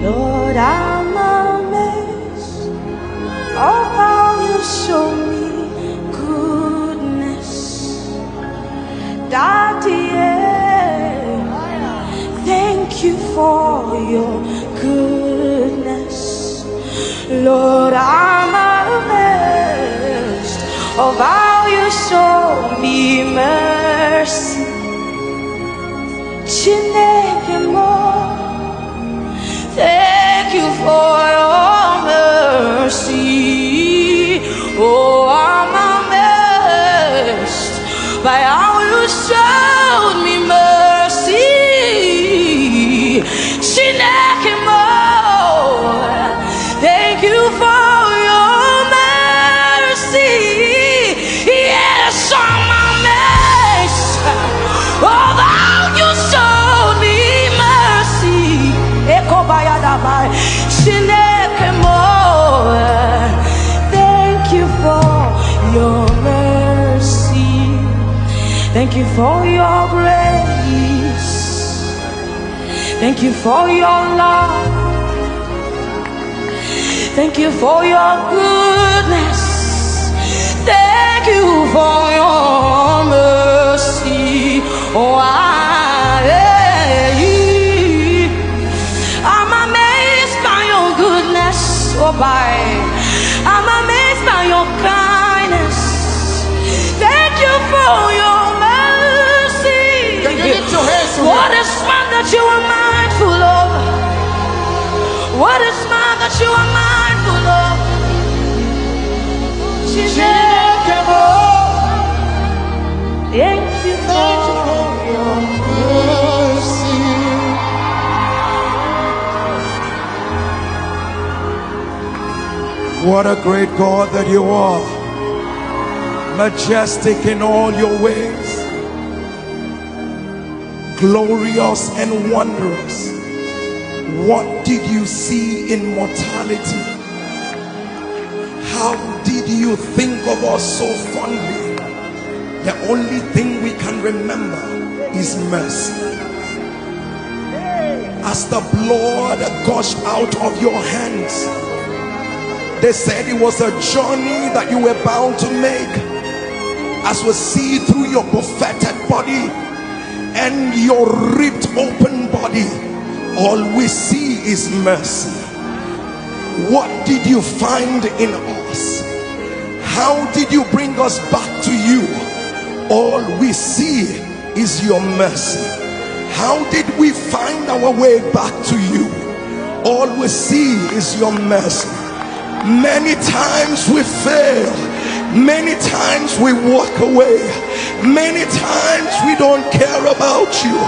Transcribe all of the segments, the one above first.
Lord, I'm amazed of oh, how you show me goodness. Daddy, thank you for your goodness. Lord, I'm amazed of oh, how you show me mercy. Chineke you for your grace. Thank you for your love. Thank you for your goodness. Thank you for is that you are mindful of? What is man that you are mindful of? Thank you Thank you for your mercy. What a great God that you are. Majestic in all your ways. Glorious and wondrous. What did you see in mortality? How did you think of us so fondly? The only thing we can remember is mercy. As the blood gushed out of your hands, they said it was a journey that you were bound to make. As we see through your buffeted body and your ripped open body, all we see is mercy. What did you find in us? How did you bring us back to you? All we see is your mercy. How did we find our way back to you? All we see is your mercy. Many times we fail. Many times we walk away. Many times we don't care about you.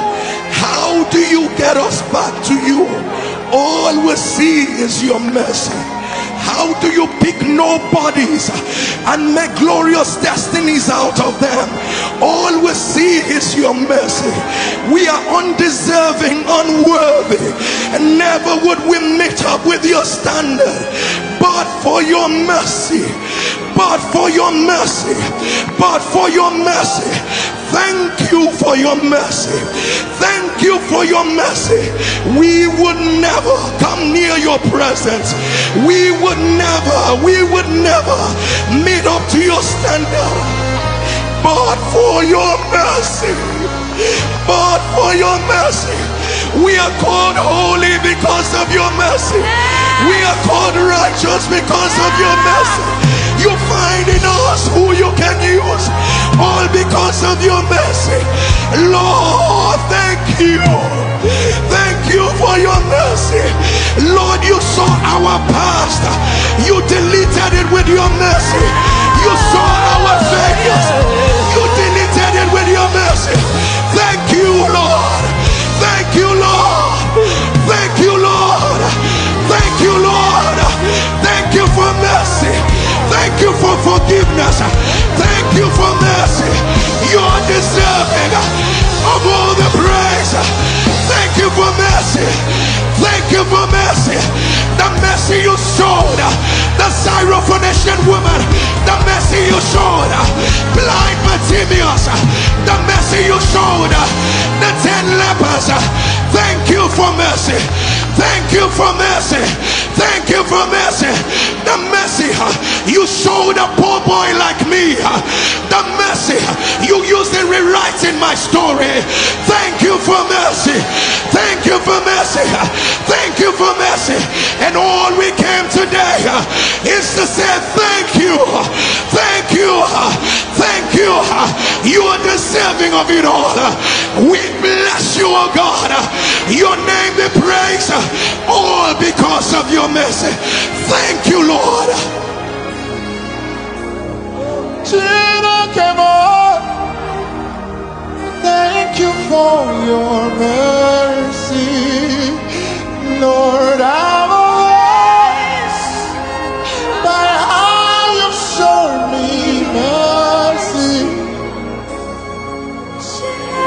How do you get us back to you? All we see is your mercy. How do you pick nobodies and make glorious destinies out of them? All we see is your mercy. We are undeserving, unworthy, and never would we meet up with your standard. But for your mercy, but for your mercy, but for your mercy, thank you for your mercy. Thank you for your mercy. We would never come near your presence. We would never, we would never meet up to your standard. But for your mercy, but for your mercy, we are called holy because of your mercy. We are called righteous because of your mercy. You find in us who you can use, all because of your mercy. Lord, thank you. Thank you for your mercy. Lord, you saw our past, you deleted it with your mercy. You saw forgiveness. Thank you for mercy. You're deserving of all the praise. Thank you for mercy. Thank you for mercy. The mercy you showed, The Syrophoenician woman, the mercy you showed. Blind Bartimaeus, the mercy you showed. The ten lepers, thank you for mercy. Thank you for mercy. Thank you for mercy. The mercy you showed a poor boy like me. The mercy you used in rewriting my story. Thank you for mercy. Thank you for mercy. Thank you for mercy. And all we came today is to say thank you. Thank you. Thank you. You are deserving of it all. We bless you, oh God. Your name be praised. All because of your mercy. Thank you, Lord. Thank you for your Thank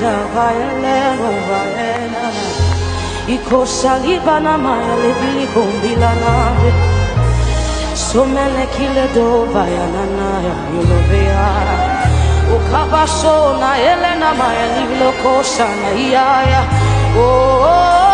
kumeleta vaelero vaena ikosaliba na maya levilikombila nawe. Somele kile do vayana naya yolovea ukabaso na ele na maya livilokosa na iyaya oh, oh, oh.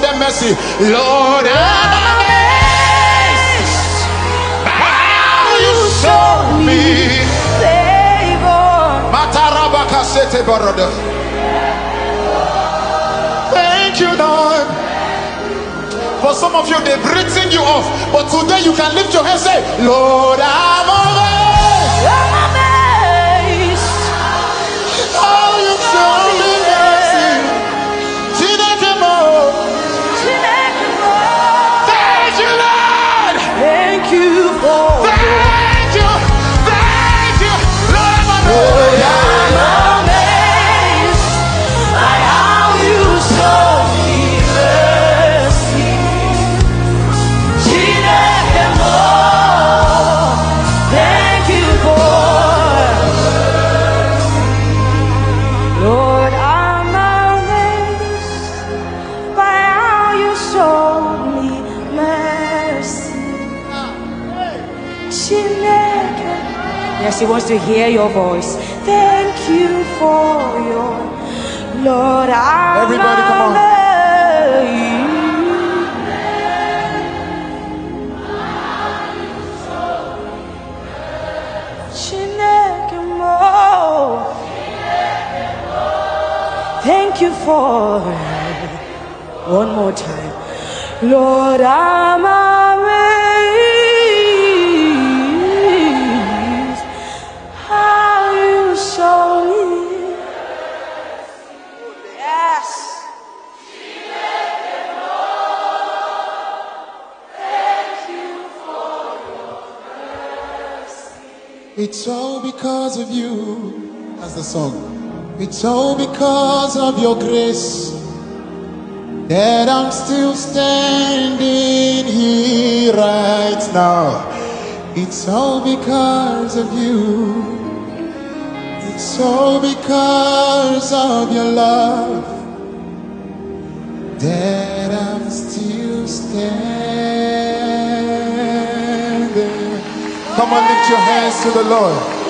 Them mercy. Lord, amazed by how you show me. Favor. Thank you, Lord. For some of you, they've written you off, but today you can lift your hands and say, Lord, I'm Yes, he wants to hear your voice. Thank you for your Lord. I'm Everybody, come on. amazed. Chineke mo. Thank you for one more time. Lord, I'm show. It's all because of you. That's the song. It's all because of your grace that I'm still standing here right now. It's all because of you. It's all because of your love that I'm still standing. Come on, lift your hands to the Lord.